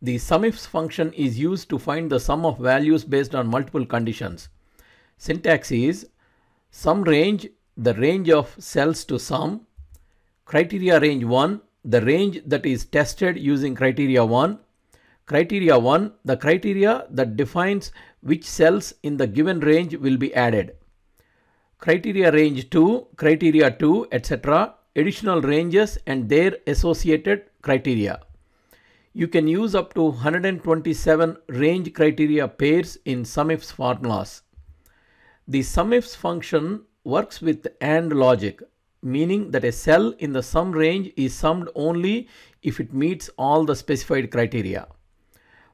The SUMIFS function is used to find the sum of values based on multiple conditions. Syntax is sum range, the range of cells to sum, criteria range 1, the range that is tested using criteria 1, criteria 1, the criteria that defines which cells in the given range will be added, criteria range 2, criteria 2, etc., additional ranges and their associated criteria. You can use up to 127 range criteria pairs in SUMIFS formulas. The SUMIFS function works with AND logic, meaning that a cell in the sum range is summed only if it meets all the specified criteria.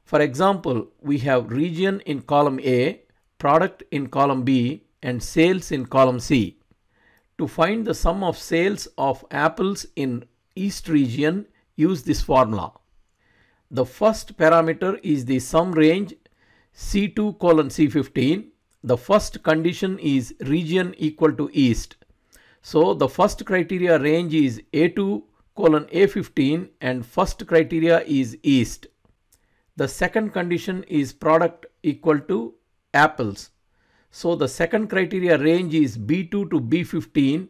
For example, we have region in column A, product in column B, and sales in column C. To find the sum of sales of apples in East region, use this formula. The first parameter is the sum range C2 colon C15. The first condition is region equal to East. So the first criteria range is A2 colon A15 and first criteria is East. The second condition is product equal to apples. So the second criteria range is B2 to B15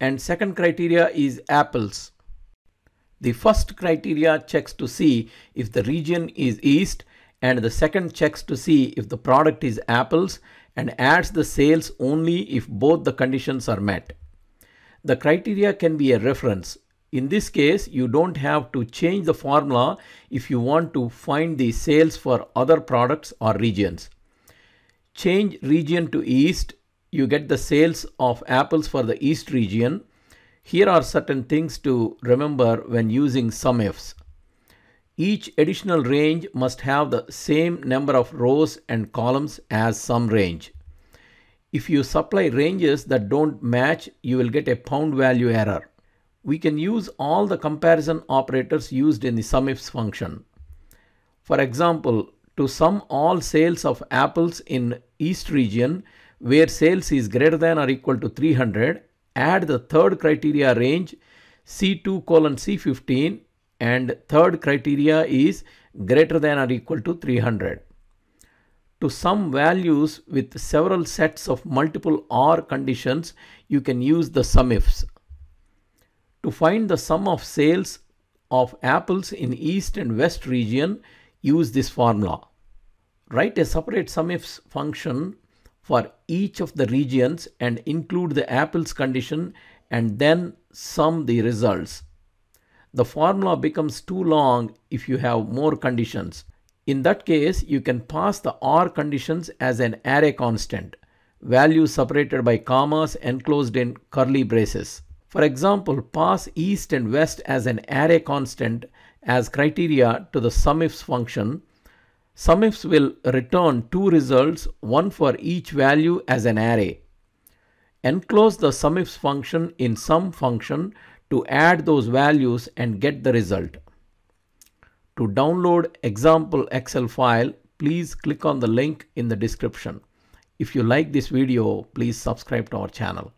and second criteria is apples. The first criteria checks to see if the region is east and the second checks to see if the product is apples and adds the sales only if both the conditions are met. The criteria can be a reference. In this case, you don't have to change the formula if you want to find the sales for other products or regions. Change region to east, you get the sales of apples for the east region. Here are certain things to remember when using SUMIFS. Each additional range must have the same number of rows and columns as sum range. If you supply ranges that don't match, you will get a pound value error. We can use all the comparison operators used in the SUMIFS function. For example, to sum all sales of apples in East region where sales is greater than or equal to 300, add the third criteria range C2 colon C15 and third criteria is greater than or equal to 300 to sum values with several sets of multiple OR conditions, you can use the SUMIFS. To find the sum of sales of apples in East and West region, use this formula. Write a separate SUMIFS function for each of the regions and include the apples condition and then sum the results. The formula becomes too long if you have more conditions. In that case, you can pass the OR conditions as an array constant, values separated by commas enclosed in curly braces. For example, pass east and west as an array constant as criteria to the SUMIFS function. SUMIFS will return two results, one for each value as an array. Enclose the SUMIFS function in sum function to add those values and get the result. To download example Excel file, please click on the link in the description. If you like this video, please subscribe to our channel.